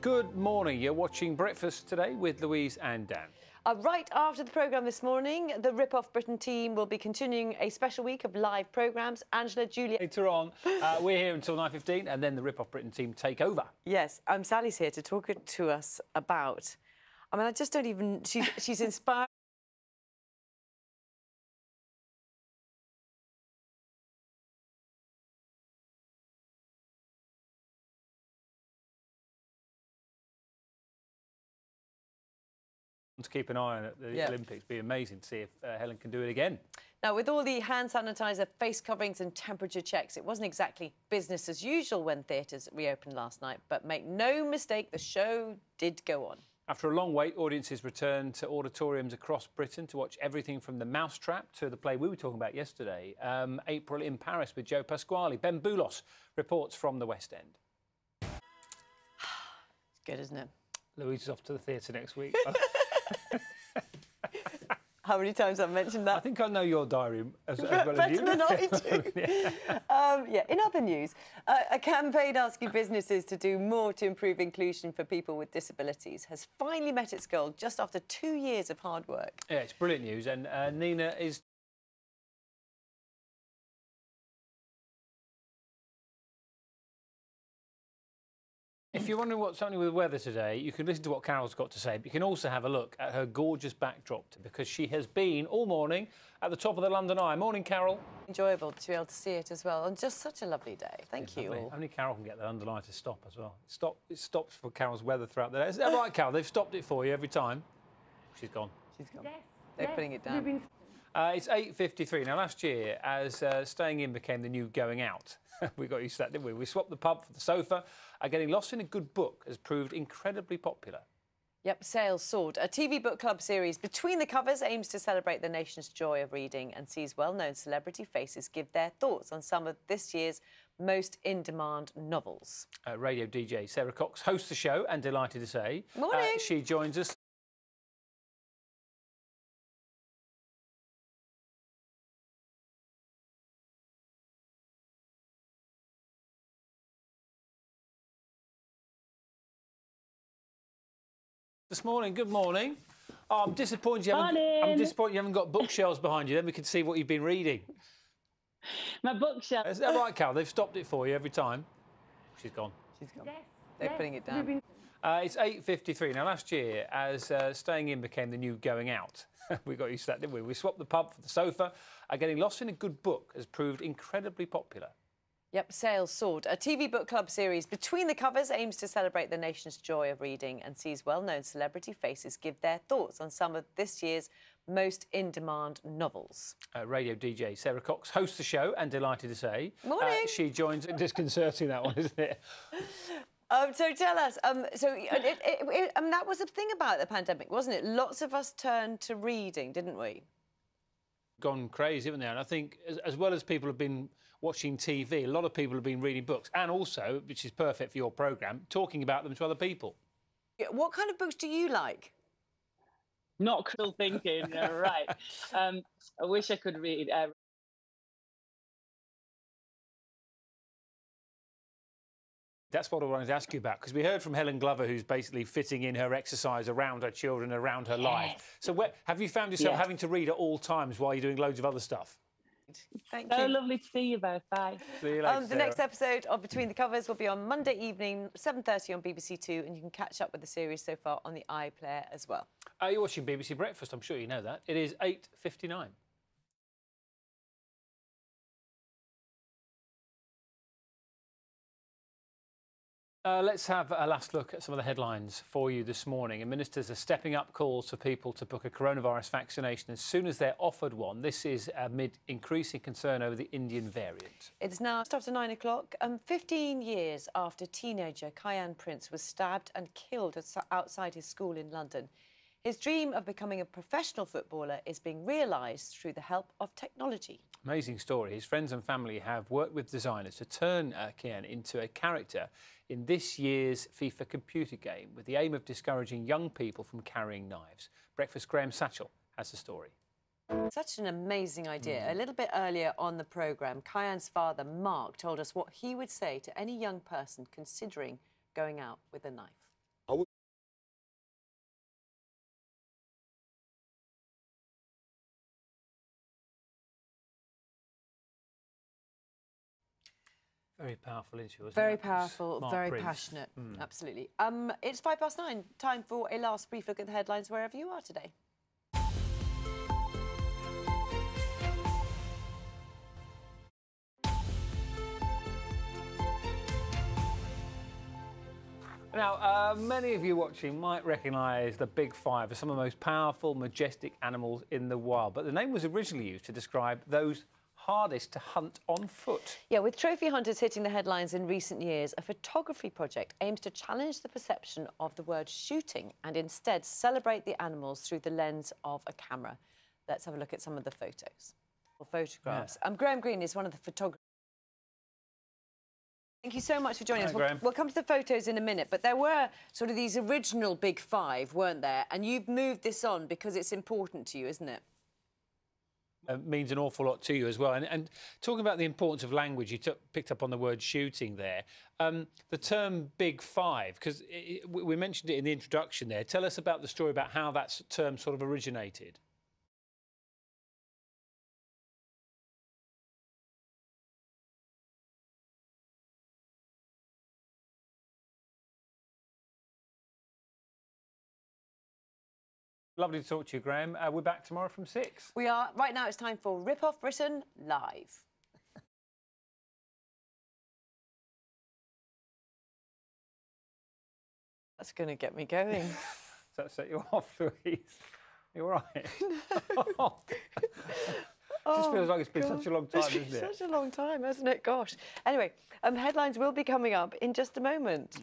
Good morning. You're watching Breakfast today with Louise and Dan. Uh, right after the programme this morning, the Rip Off Britain team will be continuing a special week of live programmes. Angela, Julia. Later on, uh, we're here until 9.15 and then the Rip Off Britain team take over. Yes, um, Sally's here to talk to us about. I mean, I just don't even. She's, she's inspired. To keep an eye on at the Yeah. Olympics. Be amazing to see if uh, Helen can do it again. Now, with all the hand sanitizer, face coverings, and temperature checks, it wasn't exactly business as usual when theatres reopened last night. But make no mistake, the show did go on. After a long wait, audiences returned to auditoriums across Britain to watch everything from The Mousetrap to the play we were talking about yesterday, um, April in Paris with Joe Pasquale. Ben Boulos reports from the West End. It's good, isn't it? Louise is off to the theatre next week. How many times I've mentioned that? I think I know your diary as, as well as you. Better than I do. um, yeah. In other news, uh, a campaign asking businesses to do more to improve inclusion for people with disabilities has finally met its goal just after two years of hard work. Yeah, it's brilliant news, and uh, Nina is If you're wondering what's happening with the weather today, you can listen to what Carol's got to say, but you can also have a look at her gorgeous backdrop because she has been all morning at the top of the London Eye. Morning, Carol. Enjoyable to be able to see it as well, and just such a lovely day. Thank you. Lovely. Only Carol can get the London Eye to stop as well. It, stop, it stops for Carol's weather throughout the day. Is that right, Carol? They've stopped it for you every time. She's gone. She's gone. They're putting it down. Uh, it's 8.53. Now, last year, as uh, staying in became the new going out, we got used to that, didn't we? We swapped the pub for the sofa. Uh, getting lost in a good book has proved incredibly popular. Yep, sales soared. A TV book club series Between the Covers aims to celebrate the nation's joy of reading and sees well-known celebrity faces give their thoughts on some of this year's most in-demand novels. Uh, radio DJ Sara Cox hosts the show and delighted to say uh, Morning. she joins us. This morning, good morning. Oh, I'm disappointed you haven't. I'm disappointed you haven't got bookshelves behind you. Then we can see what you've been reading. My bookshelf. Is that right, Cal? They've stopped it for you every time. She's gone. She's gone. They're putting it down. Uh, it's 8.53. Now, last year, as uh, staying in became the new going out, we got used to that, didn't we? We swapped the pub for the sofa. Uh, getting lost in a good book has proved incredibly popular. Yep, sales soared. A TV book club series Between the Covers aims to celebrate the nation's joy of reading and sees well-known celebrity faces give their thoughts on some of this year's most in-demand novels. Uh, radio DJ Sara Cox hosts the show and delighted to say uh, Morning. she joins. Disconcerting that one, isn't it? Um, so tell us, um, so it, it, it, mean, that was the thing about the pandemic, wasn't it? Lots of us turned to reading, didn't we? Gone crazy, haven't they? And I think, as, as well as people have been watching TV, a lot of people have been reading books, and also, which is perfect for your programme, talking about them to other people. What kind of books do you like? Not critical thinking. right. Um, I wish I could read. Uh, That's what I wanted to ask you about because we heard from Helen Glover, who's basically fitting in her exercise around her children, around her life. So, where, have you found yourself Yeah. having to read at all times while you're doing loads of other stuff? Thank so you. lovely to see you both. Bye. See you later, Um, the next episode of Between the Covers will be on Monday evening, 7.30 on BBC Two, and you can catch up with the series so far on the iPlayer as well. Are you watching BBC Breakfast? I'm sure you know that. It is 8.59. Uh, let's have a last look at some of the headlines for you this morning. And ministers are stepping up calls for people to book a coronavirus vaccination as soon as they're offered one. This is amid increasing concern over the Indian variant. It's now just after nine o'clock. Um, 15 years after teenager Kiyan Prince was stabbed and killed outside his school in London, his dream of becoming a professional footballer is being realised through the help of technology. Amazing story. His friends and family have worked with designers to turn uh, Kiyan into a character in this year's FIFA computer game with the aim of discouraging young people from carrying knives. Breakfast Graham Satchell has the story. Such an amazing idea. A little bit earlier on the programme, Kiyan's father, Mark, told us what he would say to any young person considering going out with a knife. Very powerful, isn't she? wasn't Very it? powerful, very prince. passionate. Mm. Absolutely. Um, it's five past nine. Time for a last brief look at the headlines wherever you are today. Now, uh, many of you watching might recognise the big five as some of the most powerful, majestic animals in the wild, but the name was originally used to describe those hardest to hunt on foot. Yeah, with trophy hunters hitting the headlines in recent years, a photography project aims to challenge the perception of the word shooting and instead celebrate the animals through the lens of a camera. Let's have a look at some of the photos or photographs. Um, Graeme Green is one of the photographers. Thank you so much for joining Hi, us. We'll, we'll come to the photos in a minute, but there were sort of these original big five, weren't there? And you've moved this on because it's important to you, isn't it? Uh, means an awful lot to you as well. And, and talking about the importance of language, you took, picked up on the word shooting there. Um, the term Big Five, because we mentioned it in the introduction there. Tell us about the story about how that term sort of originated. Lovely to talk to you, Graeme. Uh, we're back tomorrow from six. We are right now. It's time for Rip Off Britain live. That's going to get me going. Does that set you off, Louise? You're right. It Just feels like it's been such a long time, Oh, It's been isn't it? Such a long time, hasn't it? Gosh. Anyway, um, headlines will be coming up in just a moment.